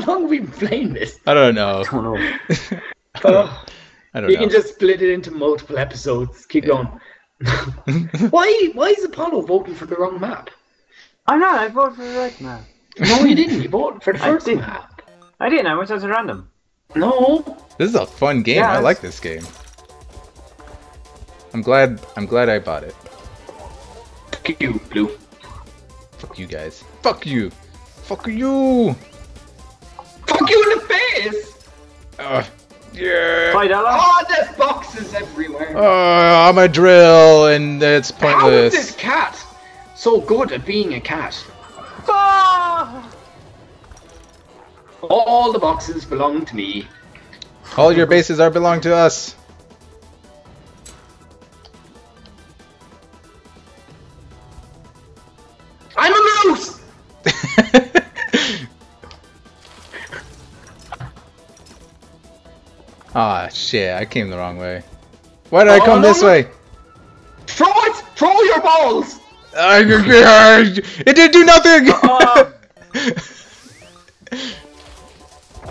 long have we been playing this? I don't know. I don't know. Oh, I don't you know. can just split it into multiple episodes. Keep going. why? Why is Apollo voting for the wrong map? I know. I voted for the right map. No, you didn't. You voted for the I first did. map. I didn't. I went as a random. No. This is a fun game. Yeah, I it's- like this game. I'm glad. I'm glad I bought it. Fuck you, Bloo. Fuck you guys. Fuck you. Fuck you. Fuck you in the face! Ugh. yeah. Oh, there's boxes everywhere. Oh, I'm a drill, and it's pointless. How is this cat so good at being a cat? Ah! All the boxes belong to me. All your bases are belong to us. Ah, shit! I came the wrong way. Why did I Oh, come no, this no. way? Throw it! Throw your balls! It didn't do nothing. Oh.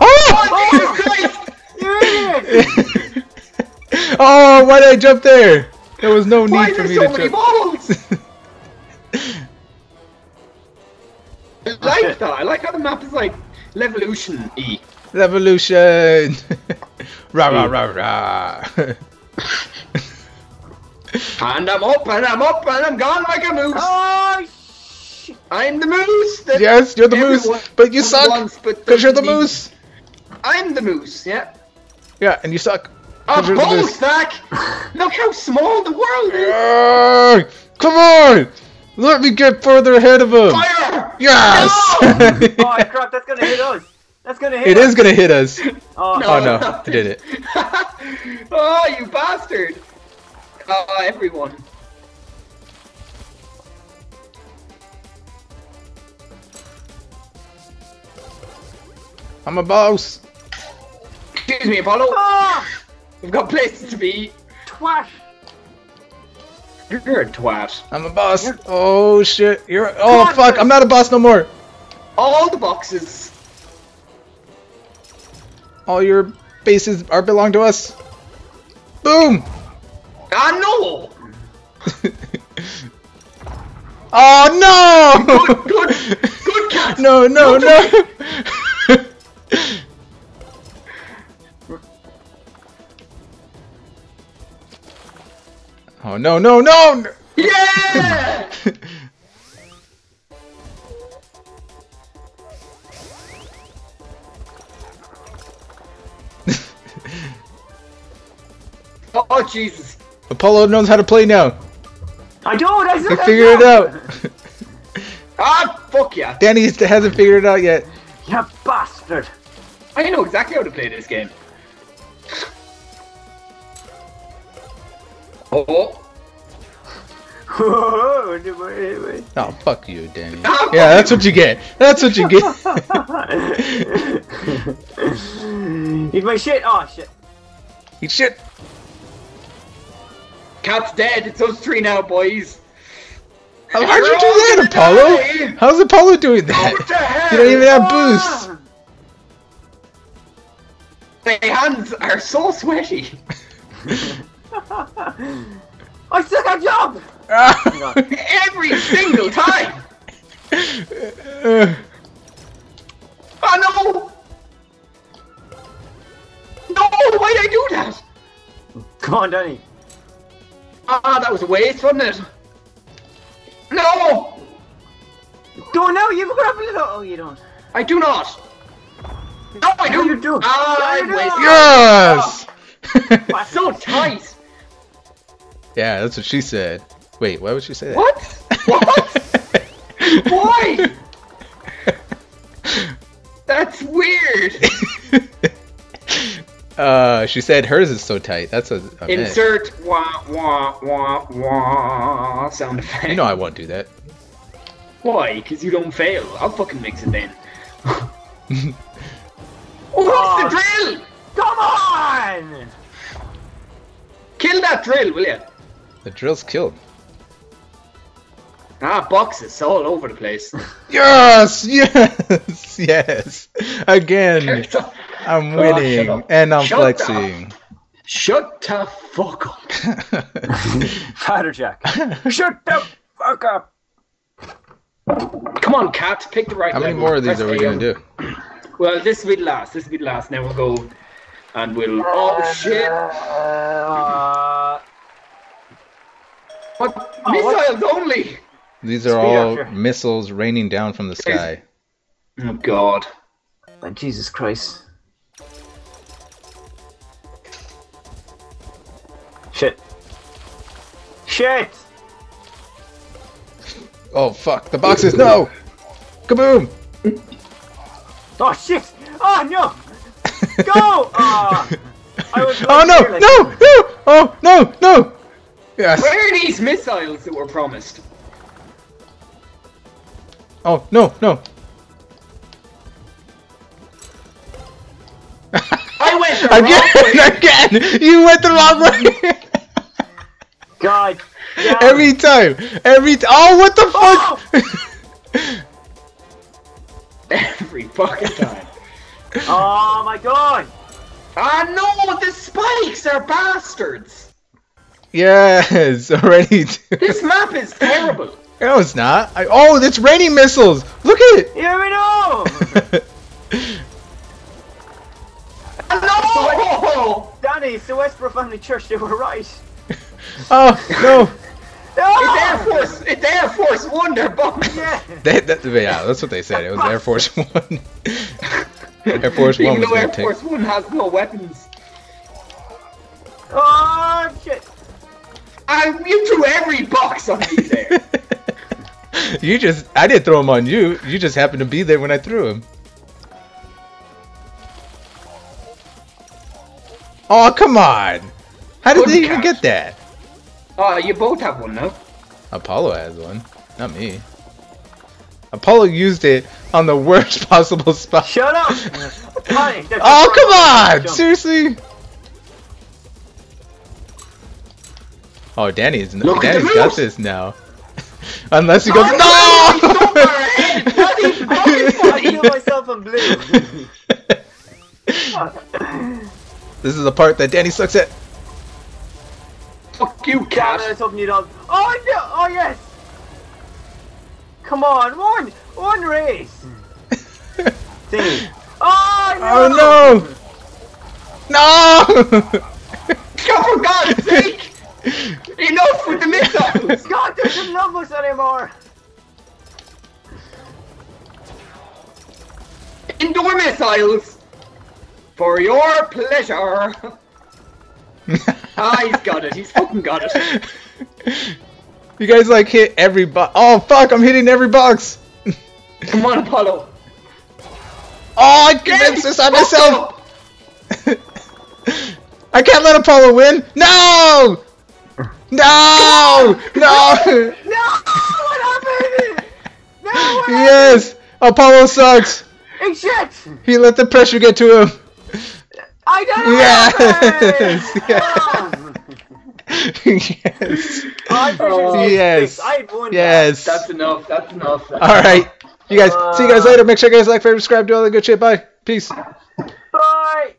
oh! Oh, Christ! You idiot! oh, why did I jump there? There was no Why need is for me so to many jump. balls? I like that. I like how the map is like Levolution E. Revolution! Rah rah rah rah! And I'm up and I'm up and I'm gone like a moose. Oh shit! I'm the moose. That yes, you're the moose, but you suck because you're the doesn't moose. I'm the moose. Yeah. Yeah, and you suck. A 'cause bull moose. stack. Look how small the world is. Ah, Come on! Let me get further ahead of him. Fire! Yes! Oh crap! That's gonna hit us. That's gonna hit it us. is gonna hit us. Oh, Oh no, I did it. oh, you bastard! Oh, everyone. I'm a boss. Excuse me, Apollo. Ah! We've got places to be. Twat! You're a twat. I'm a boss. Oh shit. You're. Oh on, fuck. Chris. I'm not a boss no more. All the boxes. All your bases are belong to us. Boom. Ah, no! oh no! Good, good, good cat. No, no, no. oh no, no, no! Yeah! Oh, oh, Jesus. Apollo knows how to play now. I don't. I He said figured it out. Ah, fuck yeah. Danny hasn't figured it out yet. You bastard! I know exactly how to play this game. Oh. Oh, fuck you, Danny. Ah, Yeah, that's what you get. That's what you get. Eat my shit! Oh shit! Eat shit. Cat's dead. It's us three now, boys. How, how'd you You're do that, Apollo? die. How's Apollo doing that? hell. You don't even have boosts. Ah! My hands are so sweaty. I still got job! Every single time. Uh, Oh no! No! Why did I do that? Come on, Danny. Ah, that was a waste, wasn't it? No! Don't know. You've got a little. Oh, you don't. I do not. No, I No, do. you do. Ah, No, you I don't. wasted. yes. So tight. yeah, that's what she said. Wait, why would she say that? What? What? Why? That's weird. Uh, she said hers is so tight. That's a, a. Insert wah wah wah wah sound effect. You know I won't do that. Why? Because you don't fail. I'll fucking mix it then. what's the drill? Come on! Kill that drill, will you? The drill's killed. Ah, boxes all over the place. Yes, yes, yes. Again, I'm Oh, winning and I'm flexing. Shut flexing. the fuck up. Fatter Jack. Shut the fuck up. Come on, cat, pick the right How many more of these Press are we gonna on- do? Well, this will be the last. This will be the last. Now we'll go and we'll. Oh shit! Uh, What? Oh, what? Missiles only! These are Speed all up missiles raining down from the sky. Oh god. oh, Jesus Christ. Shit! Oh fuck! The boxes! No! Kaboom! Oh shit! Oh no! Go! Ah! I was oh no! like- No! No! Oh no! No! Yes! Where are these missiles that were promised? Oh no! No! I went the wrong way. again! Again! You went the wrong way! God! damn. Every time! Every t- Oh, what the Oh! fuck? Every fucking time. Oh my god! Ah no! The spikes are bastards. yes! Already. This map is terrible. no, it's not. I- oh, it's raining missiles! Look at it! Here we! Ah, No! Danny, it's the Westboro Family Church, they were right. Oh, no! It's Air Force. It's Air Force One. They're bombing. Yeah! They, that, yeah, that's what they said. It was Air Force One. Air Force One Even was though Air take. Force One has no weapons. Oh shit! And you threw every box on me there. you just, I didn't throw them on you. You just happened to be there when I threw them. Oh, come on. How did Good they even catch. get that? Oh, you both have one though. Apollo has one, not me. Apollo used it on the worst possible spot. Shut up! Danny, that's Oh, come on! jump. Seriously? Oh, Danny's Look at the Danny's got this now. Unless he goes, Oh, no! he's so far ahead. Not even I myself in blue. this is the part that Danny sucks at. Fuck you, Damn it, I cat. was hoping you'd all. Oh no! Oh yes! Come on, one, one race. Thingy. Oh no! Oh no! No! God, for God's sake! Enough with the missiles! God doesn't love us anymore. Indoor missiles! For your pleasure! Ah, he's got it. He's fucking got it. you guys like hit every box. Oh fuck! I'm hitting every box. Come on, Apollo. Oh, I convinced this on myself. I can't let Apollo win. No! No! No! No! What happened? No! What yes! Apollo sucks. happened? Shit! He let the pressure get to him. I don't know. Yes! what yes. Oh, I'm pretty sure it's Yes. six. I had. Yes. That's enough. That's enough. That's All right. You guys, see you guys uh, later. Make sure you guys like, favorite, subscribe, do all the good shit. Bye. Peace. Bye.